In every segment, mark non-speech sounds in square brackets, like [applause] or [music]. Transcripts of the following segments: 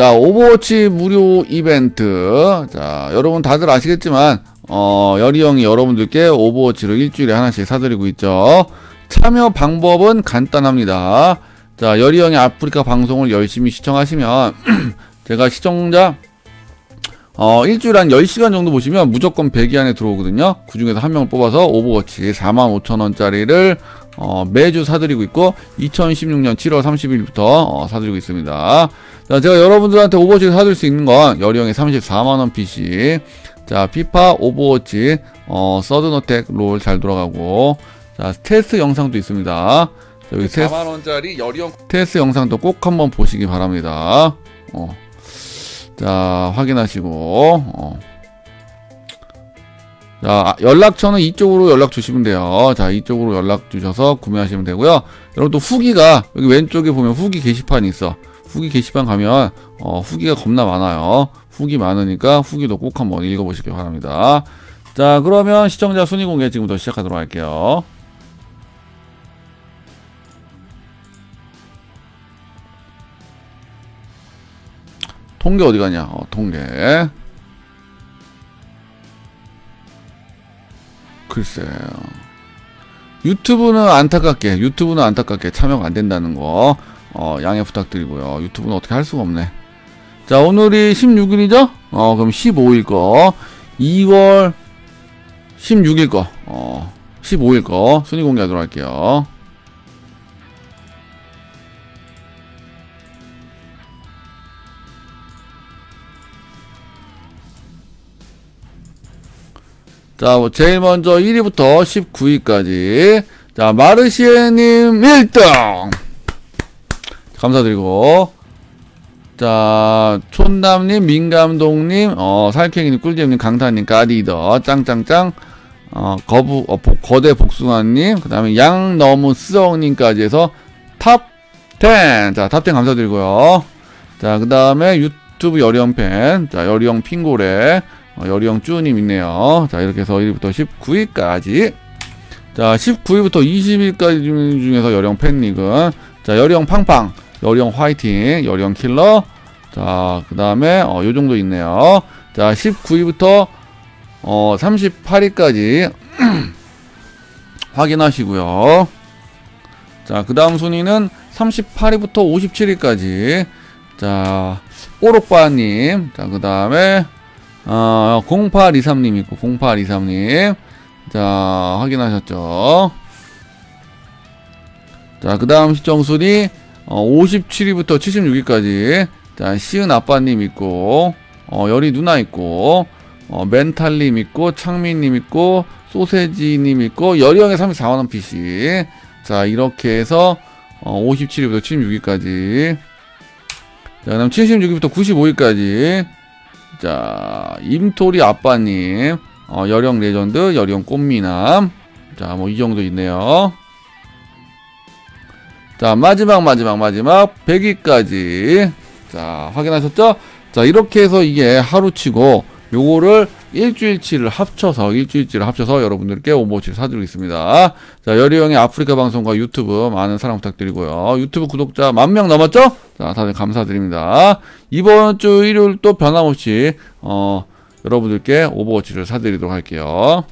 자, 오버워치 무료 이벤트. 자, 여러분 다들 아시겠지만, 어, 열이 형이 여러분들께 오버워치를 일주일에 하나씩 사드리고 있죠. 참여 방법은 간단합니다. 자, 열이 형의 아프리카 방송을 열심히 시청하시면, [clears throat] 제가 시청자, 어, 일주일에 한 10시간 정도 보시면 무조건 100위 안에 들어오거든요. 그 중에서 한 명을 뽑아서 오버워치 45,000원짜리를 어, 매주 사드리고 있고 2016년 7월 30일부터 어, 사드리고 있습니다. 자, 제가 여러분들한테 오버워치를 사드릴 수 있는 건 여리형의 34만원 PC 자, 피파, 오버워치, 어, 서든어택, 롤 잘 돌아가고 자, 테스트 영상도 있습니다. 자, 여기 테스트, 4만원짜리 여리형 테스트 영상도 꼭 한번 보시기 바랍니다. 어. 자, 확인하시고, 어. 자, 아, 연락처는 이쪽으로 연락 주시면 돼요. 자, 이쪽으로 연락 주셔서 구매하시면 되고요. 여러분 또 후기가, 여기 왼쪽에 보면 후기 게시판이 있어. 후기 게시판 가면, 어, 후기가 겁나 많아요. 후기 많으니까 후기도 꼭 한번 읽어보시기 바랍니다. 자, 그러면 시청자 순위 공개 지금부터 시작하도록 할게요. 통계 어디 가냐? 어, 통계. 글쎄요. 유튜브는 안타깝게, 유튜브는 안타깝게 참여가 안 된다는 거, 어, 양해 부탁드리고요. 유튜브는 어떻게 할 수가 없네. 자, 오늘이 16일이죠? 어, 그럼 15일 거, 2월 16일 거, 어, 15일 거 순위 공개하도록 할게요. 자, 뭐 제일 먼저 1위부터 19위까지. 자, 마르시에님 1등! 감사드리고. 자, 촌남님, 민감동님, 어, 살쾡이님, 꿀잼님, 강타님, 까디더, 짱짱짱, 어, 거부, 어, 복- 거대 복숭아님, 그 다음에 양 너무 쓰엉님까지 해서 탑 10! 자, 탑10 감사드리고요. 자, 그 다음에 유튜브 여리형 팬, 자, 여리형 핑고래, 어, 여리형 쭈님 있네요. 자, 이렇게 해서 1위부터 19위까지. 자, 19위부터 20위까지 중에서 여리형 팬닉은, 자, 여리형 팡팡, 여리형 화이팅, 여리형 킬러. 자, 그 다음에, 어, 요 정도 있네요. 자, 19위부터, 어, 38위까지 [clears throat] 확인하시고요. 자, 그 다음 순위는 38위부터 57위까지. 자, 오록바님. 자, 그 다음에, 어, 0823님 있고, 0823님. 자, 확인하셨죠? 자, 그 다음 시청순위, 어, 57위부터 76위까지. 자, 시은 아빠님 있고, 어, 열이 누나 있고, 어, 멘탈님 있고, 창민님 있고, 소세지님 있고, 열이형의 34만원 PC. 자, 이렇게 해서, 어, 57위부터 76위까지. 자, 그 다음 76위부터 95위까지. 자, 임토리 아빠님, 어, 여리형 레전드, 여리형 꽃미남. 자, 뭐 이 정도 있네요. 자, 마지막, 마지막, 마지막, 100위까지. 자, 확인하셨죠? 자, 이렇게 해서 이게 하루치고, 요거를 일주일치를 합쳐서, 일주일치를 합쳐서 여러분들께 오버워치를 사드리고 있습니다. 자, 여리형의 아프리카 방송과 유튜브 많은 사랑 부탁드리고요. 유튜브 구독자 만 명 넘었죠? 자, 다들 감사드립니다. 이번 주 일요일 또 변함없이, 어, 여러분들께 오버워치를 사드리도록 할게요.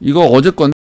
이거 어제 건